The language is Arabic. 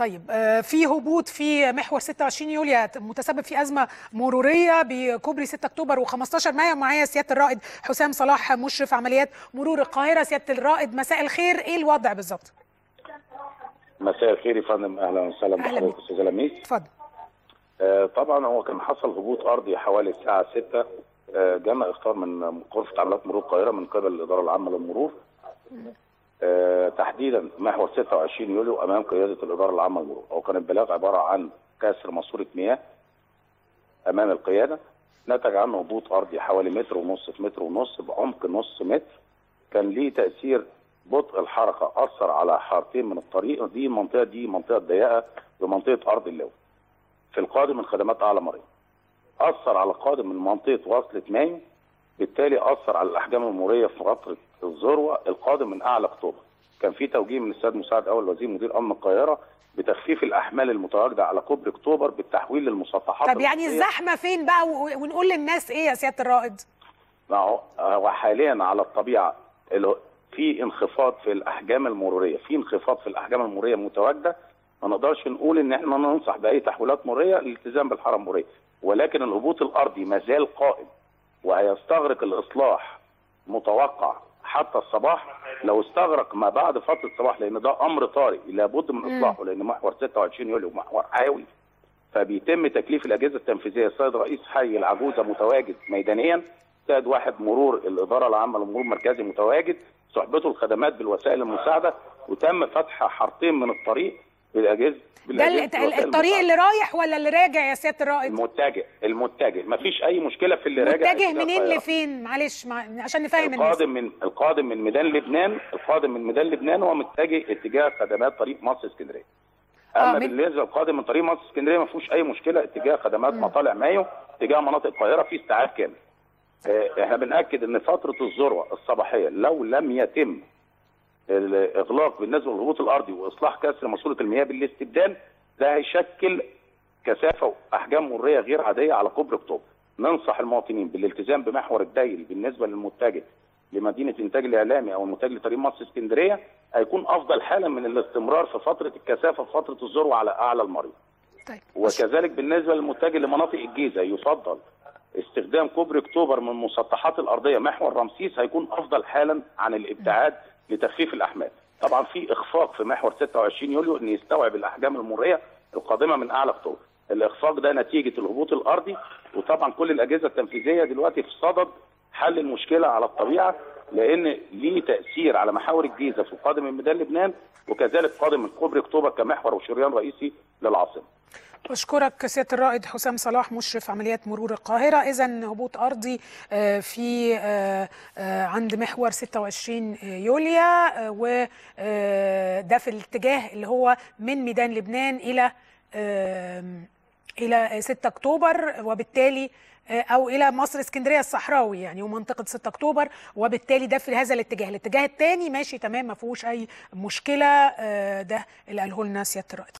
طيب آه، في هبوط في محور 26 يوليو متسبب في أزمة مرورية بكوبري 6 أكتوبر و15 مايو. معايا سيادة الرائد حسام صلاح مشرف عمليات مرور القاهرة. سيادة الرائد مساء الخير. إيه الوضع بالظبط؟ مساء الخير يا فندم. أهلا وسهلا بحضرتك. أستاذ لميس. اتفضل. آه طبعا هو كان حصل هبوط أرضي حوالي الساعة 6 آه جانا اختار من غرفة عمليات مرور القاهرة من قبل الإدارة العامة للمرور. تحديدا محور 26 يوليو أمام قيادة الإدارة العامة للمرور. هو كان البلاغ عبارة عن كسر ماسورة مياه أمام القيادة نتج عنه هبوط أرضي حوالي متر ونص في متر ونص بعمق نص متر. كان ليه تأثير بطء الحركة أثر على حارتين من الطريق. دي المنطقة دي منطقة ضيقة بمنطقة أرض اللواء. في القادم من خدمات أعلى مريض. أثر على القادم من منطقة وصلة مايو بالتالي أثر على الأحجام المروريه في فتره الذروة القادم من أعلى أكتوبر. كان في توجيه من السيد مساعد أول وزير مدير أمن القاهرة بتخفيف الأحمال المتواجدة على كوبري أكتوبر بالتحويل للمسطحات طب يعني. الزحمه فين بقى ونقول للناس إيه يا سيادة الرائد؟ ما هو حاليا على الطبيعة ال- في انخفاض في الأحجام المروريه في انخفاض في الأحجام المروريه المتواجده ما نقدرش نقول إن إحنا ننصح بأي تحويلات مروريه للالتزام بالحرم المروريه ولكن الهبوط الأرضي ما زال قائم. وهيستغرق الإصلاح متوقع حتى الصباح لو استغرق ما بعد فتره الصباح لأن ده أمر طارئ لابد من إصلاحه لأن محور 26 يوليو محور حيوي فبيتم تكليف الأجهزة التنفيذية السيد رئيس حي العجوزة متواجد ميدانيا. سيد واحد مرور الإدارة العامة للمرور المركزي متواجد. صحبته الخدمات بالوسائل المساعدة. وتم فتح حارتين من الطريق. بالأجهزة ده الطريق. اللي رايح ولا اللي راجع يا سيادة الرائد؟ المتجه المتجه. مفيش أي مشكلة في اللي راجع متجه منين. لفين؟ معلش مع... عشان نفهم الناس. القادم من القادم من ميدان لبنان القادم من ميدان لبنان هو متجه اتجاه خدمات طريق مصر اسكندرية. آه، أما من- بالنسبة للقادم من طريق مصر اسكندرية ما فيهوش أي مشكلة اتجاه خدمات مطالع مايو اتجاه مناطق القاهرة في استيعاب كامل. آه، إحنا بنأكد إن فترة الذروة الصباحية لو لم يتم الإغلاق بالنسبة للهبوط الارضي وإصلاح كسر ماسوره المياه بالاستبدال ده هيشكل كثافة وأحجام مروريه غير عادية على كوبري أكتوبر. ننصح المواطنين بالالتزام بمحور الدايل بالنسبة للمتجه لمدينة إنتاج الإعلامي أو المتجه لطريق مصر اسكندرية هيكون أفضل حالا من الاستمرار في فترة الكثافة في فترة الذروه على أعلى المريض. طيب. وكذلك بالنسبة للمتجه لمناطق الجيزة يفضل استخدام كوبري أكتوبر من المسطحات الأرضية محور رمسيس هيكون أفضل حالا عن الإبتعاد لتخفيف الأحمال. طبعا في إخفاق في محور 26 يوليو إن يستوعب الأحجام المرورية القادمة من أعلى أكتوبر. الإخفاق ده نتيجة الهبوط الأرضي وطبعا كل الأجهزة التنفيذية دلوقتي في صدد حل المشكلة على الطبيعة لأن ليه تأثير على محاور الجيزة في القادم من ميدان لبنان وكذلك قادم من كوبري أكتوبر كمحور وشريان رئيسي للعاصمة. بشكرك سياده الرائد حسام صلاح مشرف عمليات مرور القاهرة. اذا هبوط أرضي آه، في آه، آه، عند محور 26 يوليو وده في الاتجاه اللي هو من ميدان لبنان إلى آم، إلى 6 أكتوبر وبالتالي أو إلى مصر اسكندرية الصحراوي يعني ومنطقة 6 أكتوبر وبالتالي ده في هذا الاتجاه. الاتجاه الثاني ماشي تمام ما فيهوش أي مشكلة ده اللي قاله لنا سيادة الرائد.